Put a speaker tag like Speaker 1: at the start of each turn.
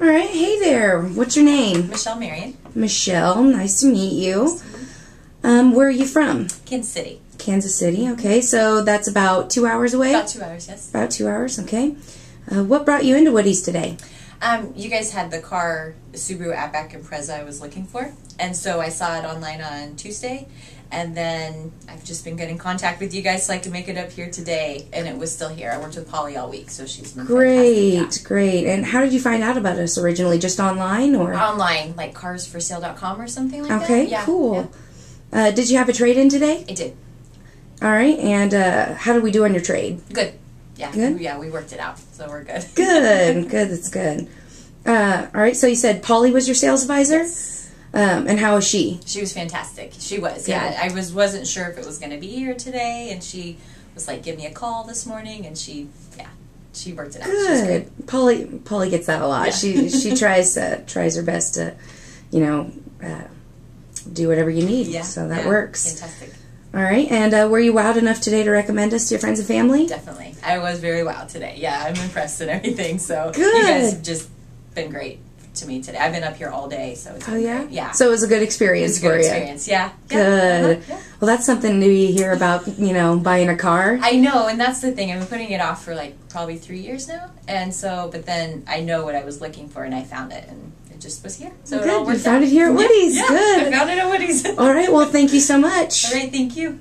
Speaker 1: All right. Hey there. What's your name?
Speaker 2: Michelle Marion,
Speaker 1: Michelle. Nice to meet you. Um, where are you from?
Speaker 2: Kansas City.
Speaker 1: Kansas City. Okay. So that's about two hours away.
Speaker 2: About two hours, yes.
Speaker 1: About two hours. Okay. Uh, what brought you into Woody's today?
Speaker 2: Um, you guys had the car Subaru Outback Impreza I was looking for, and so I saw it online on Tuesday, and then I've just been getting contact with you guys so to make it up here today, and it was still here. I worked with Polly all week, so she's been
Speaker 1: Great.
Speaker 2: fantastic,
Speaker 1: Great. And how did you find out about us originally? Just online or?
Speaker 2: Online, like carsforsale.com or something like that.
Speaker 1: Okay.
Speaker 2: Yeah,
Speaker 1: cool. Uh, did you have a trade in today?
Speaker 2: yeah. It did
Speaker 1: All right. And uh, how did we do on your trade?
Speaker 2: good. Yeah,
Speaker 1: Good?
Speaker 2: yeah, we worked it out, so we're good.
Speaker 1: Good. good. That's good. Uh, all right. So you said Polly was your sales advisor.
Speaker 2: Yes.
Speaker 1: Um, and how was she?
Speaker 2: She was fantastic. She was.
Speaker 1: Good.
Speaker 2: Yeah, I was wasn't sure if it was going to be here today, and she was like, "Give me a call this morning," and she, yeah, she worked it out. She was great.
Speaker 1: Good. Polly. Polly gets that a lot.
Speaker 2: Yeah.
Speaker 1: She she tries uh, tries her best to, you know, uh, do whatever you need.
Speaker 2: Yeah,
Speaker 1: So that
Speaker 2: yeah,
Speaker 1: works.
Speaker 2: Fantastic.
Speaker 1: All right. And uh, were you wowed enough today to recommend us to your friends and family?
Speaker 2: Definitely, I was very wow today. Yeah, I'm impressed and everything. So
Speaker 1: Good.
Speaker 2: you guys have just been great to me today. I've been up here all day, so it's
Speaker 1: Oh yeah.
Speaker 2: great. yeah.
Speaker 1: So it was a good experience
Speaker 2: a
Speaker 1: for
Speaker 2: good
Speaker 1: you.
Speaker 2: experience. Yeah, Yeah.
Speaker 1: Good.
Speaker 2: Uh-huh. Yeah.
Speaker 1: Well, that's something new you hear about. You know, buying a car.
Speaker 2: I know, and that's the thing. I've been putting it off for like probably three years now, and so, but then I know what I was looking for, and I found it, and it just was here. So
Speaker 1: Good.
Speaker 2: it all
Speaker 1: You found
Speaker 2: out.
Speaker 1: it here at Woody's.
Speaker 2: Yeah,
Speaker 1: Good.
Speaker 2: I found it.
Speaker 1: All right. Well, thank you so much.
Speaker 2: all right, thank you.